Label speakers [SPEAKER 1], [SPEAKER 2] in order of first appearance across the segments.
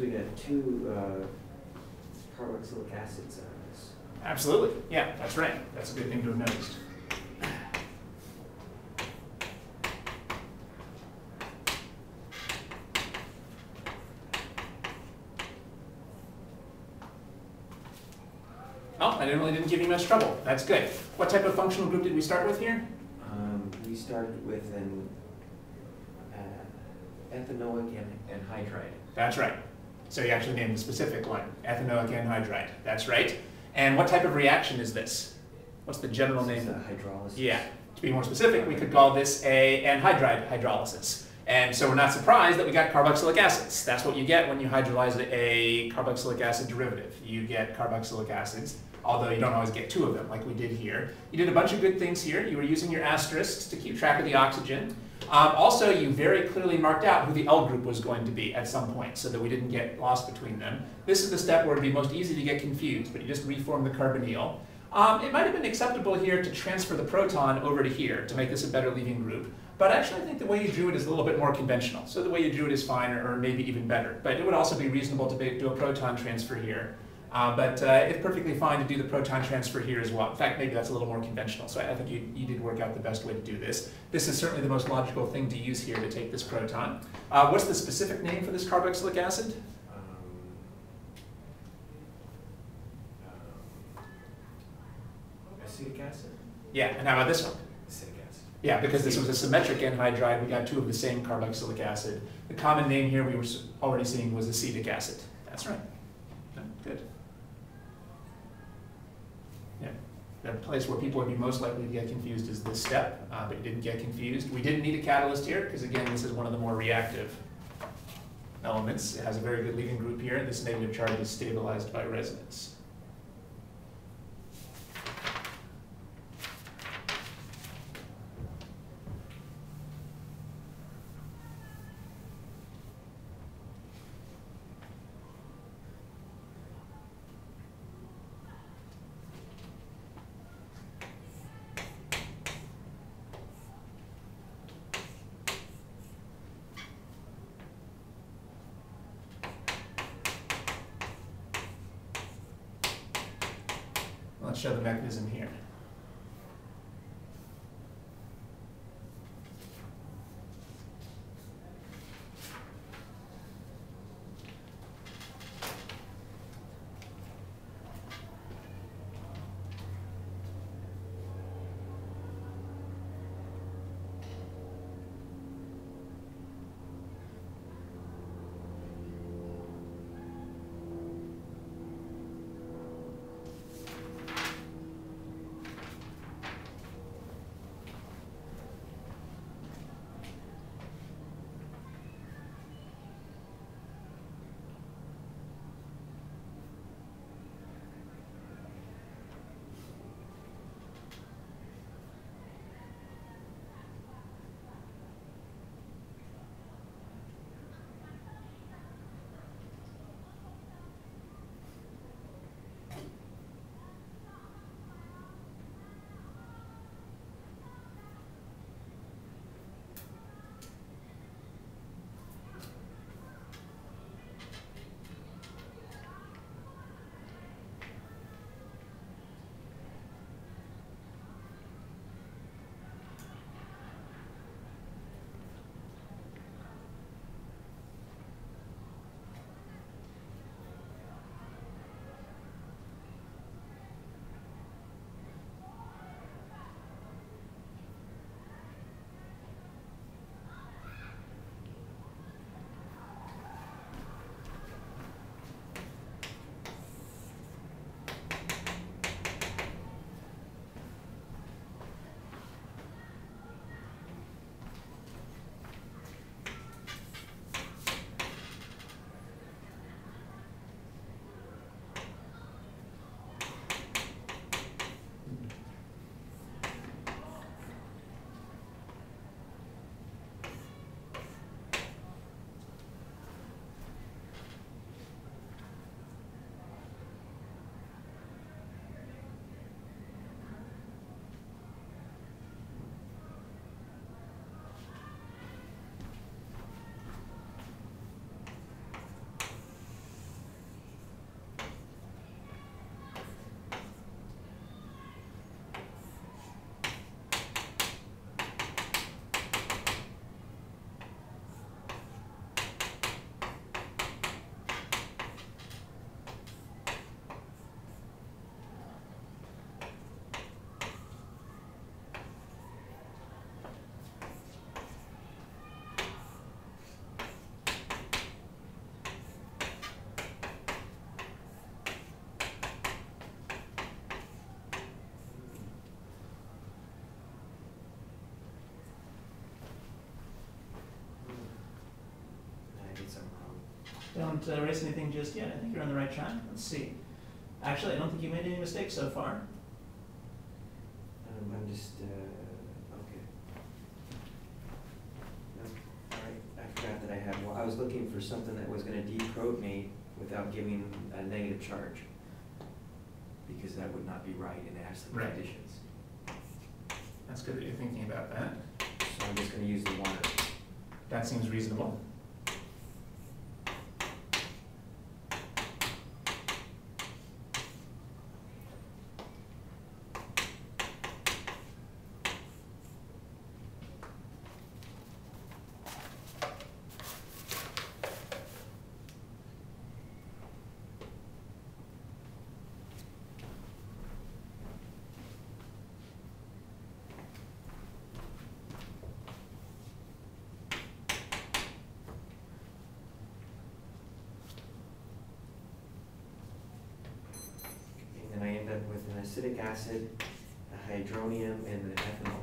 [SPEAKER 1] So we got two uh, carboxylic acids on this.
[SPEAKER 2] Absolutely. Yeah, that's right. That's a good thing to have noticed. Oh, I didn't really didn't give you much trouble. That's good. What type of functional group did we start with here?
[SPEAKER 1] Um, we started with an uh, ethanoic and, and.
[SPEAKER 2] That's right. So you actually named the specific one, ethanoic anhydride. That's right. And what type of reaction is this? What's the general
[SPEAKER 1] This
[SPEAKER 2] name?
[SPEAKER 1] hydrolysis.
[SPEAKER 2] Yeah. To be more specific, we could call this a anhydride hydrolysis. And so we're not surprised that we got carboxylic acids. That's what you get when you hydrolyze a carboxylic acid derivative. You get carboxylic acids, although you don't always get two of them like we did here. You did a bunch of good things here. You were using your asterisks to keep track of the oxygen. Um, also, you very clearly marked out who the L group was going to be at some point so that we didn't get lost between them. This is the step where it would be most easy to get confused, but you just reform the carbonyl. Um, it might have been acceptable here to transfer the proton over to here to make this a better leaving group, but actually I think the way you drew it is a little bit more conventional. So the way you drew it is fine, or, or maybe even better. But it would also be reasonable to be, do a proton transfer here. Uh, but uh, it's perfectly fine to do the proton transfer here as well. In fact, maybe that's a little more conventional. So I, I think you, you did work out the best way to do this. This is certainly the most logical thing to use here to take this proton. Uh, what's the specific name for this carboxylic acid?
[SPEAKER 1] Um, um, acetic acid?
[SPEAKER 2] Yeah, and how about this one?
[SPEAKER 1] Acetic acid.
[SPEAKER 2] Yeah, because this was a symmetric anhydride, we got two of the same carboxylic acid. The common name here we were already seeing was acetic acid. That's right. Good. The place where people would be most likely to get confused is this step, uh, but you didn't get confused. We didn't need a catalyst here, because again, this is one of the more reactive elements. It has a very good leaving group here, and this negative charge is stabilized by resonance. Let's show the mechanism here. Don't uh, erase anything just yet. I think you're on the right track. Let's see. Actually, I don't think you made any mistakes so far.
[SPEAKER 1] Um, I'm just, uh, okay. No, alright, I forgot that I had, well, I was looking for something that was gonna deprotonate without giving a negative charge. Because that would not be right in acid
[SPEAKER 2] Right.
[SPEAKER 1] conditions.
[SPEAKER 2] That's good that you're thinking about that.
[SPEAKER 1] So I'm just gonna use the water.
[SPEAKER 2] That seems reasonable.
[SPEAKER 1] And then I end up with an acidic acid, the hydronium, and the ethanol.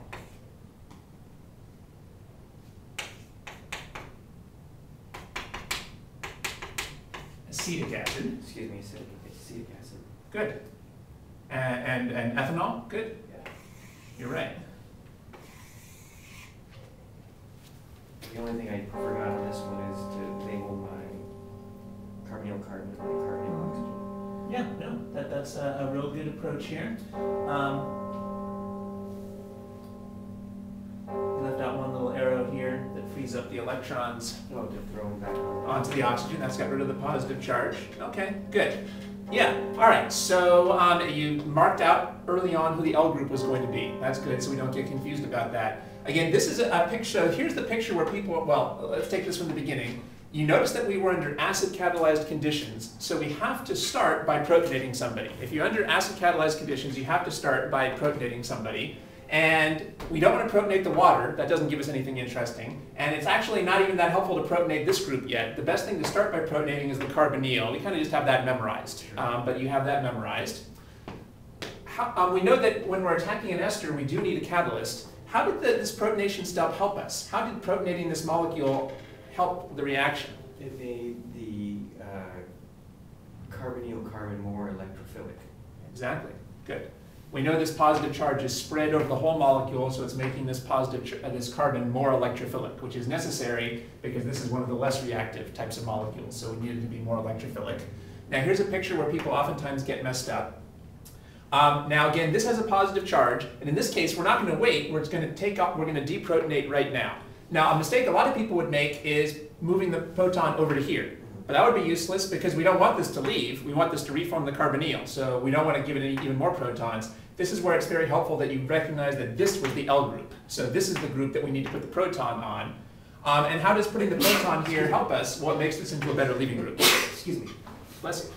[SPEAKER 2] Acetic acid.
[SPEAKER 1] Excuse me, acidic, acetic acid.
[SPEAKER 2] Good. And, and ethanol. Good.
[SPEAKER 1] Yeah.
[SPEAKER 2] You're right.
[SPEAKER 1] The only thing I forgot on this one is to label my carbonyl carbon and carbonyl.
[SPEAKER 2] Yeah, no, that, that's a, a real good approach here. Um, left out one little arrow here that frees up the electrons
[SPEAKER 1] No, to throw them back
[SPEAKER 2] onto the oxygen. That's got rid of the positive charge. Okay, good. Yeah, all right. So um, you marked out early on who the L group was going to be. That's good, so we don't get confused about that. Again, this is a, a picture. Here's the picture where people. Well, let's take this from the beginning. You notice that we were under acid catalyzed conditions, so we have to start by protonating somebody. If you're under acid catalyzed conditions, you have to start by protonating somebody. And we don't want to protonate the water, that doesn't give us anything interesting. And it's actually not even that helpful to protonate this group yet. The best thing to start by protonating is the carbonyl. We kind of just have that memorized, um, but you have that memorized. How, um, we know that when we're attacking an ester, we do need a catalyst. How did the, this protonation step help us? How did protonating this molecule help the reaction?
[SPEAKER 1] It made the uh, carbonyl carbon more electrophilic.
[SPEAKER 2] Exactly. Good. We know this positive charge is spread over the whole molecule, so it's making this positive, uh, this carbon more electrophilic, which is necessary because this is one of the less reactive types of molecules, so we need it to be more electrophilic. Now here's a picture where people oftentimes get messed up. Um, now again, this has a positive charge, and in this case, we're not going to wait. We're going to take up. We're going to deprotonate right now. Now, a mistake a lot of people would make is moving the proton over to here. But that would be useless because we don't want this to leave. We want this to reform the carbonyl. So we don't want to give it any, even more protons. This is where it's very helpful that you recognize that this was the L group. So this is the group that we need to put the proton on. Um, and how does putting the proton here help us? Well, makes this into a better leaving group. Excuse me. Bless you.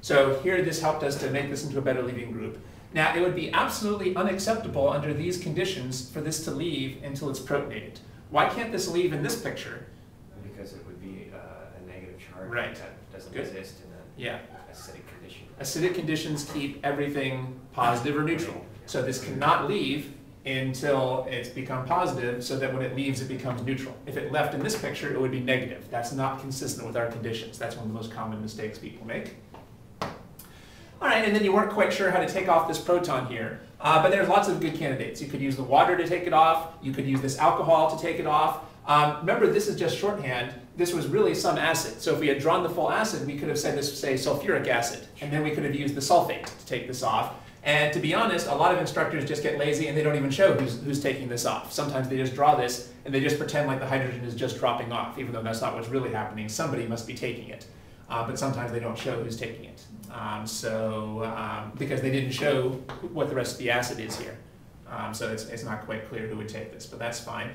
[SPEAKER 2] So here this helped us to make this into a better leaving group. Now it would be absolutely unacceptable under these conditions for this to leave until it's protonated. Why can't this leave in this picture?
[SPEAKER 1] Because it would be uh, a negative charge.
[SPEAKER 2] Right.
[SPEAKER 1] That doesn't
[SPEAKER 2] Good.
[SPEAKER 1] exist in an
[SPEAKER 2] Yeah.
[SPEAKER 1] acidic condition.
[SPEAKER 2] Acidic conditions keep everything positive or neutral. So this cannot leave until it's become positive so that when it leaves it becomes neutral. If it left in this picture, it would be negative. That's not consistent with our conditions. That's one of the most common mistakes people make. All right, and then you weren't quite sure how to take off this proton here, uh, but there's lots of good candidates. You could use the water to take it off. You could use this alcohol to take it off. Um, remember, this is just shorthand. This was really some acid. So if we had drawn the full acid, we could have said this, say, sulfuric acid, and then we could have used the sulfate to take this off. And to be honest, a lot of instructors just get lazy and they don't even show who's, who's taking this off. Sometimes they just draw this and they just pretend like the hydrogen is just dropping off, even though that's not what's really happening. Somebody must be taking it. Uh, but sometimes they don't show who's taking it. Um, so, um, because they didn't show what the rest of the acid is here. Um, so it's, it's not quite clear who would take this, but that's fine.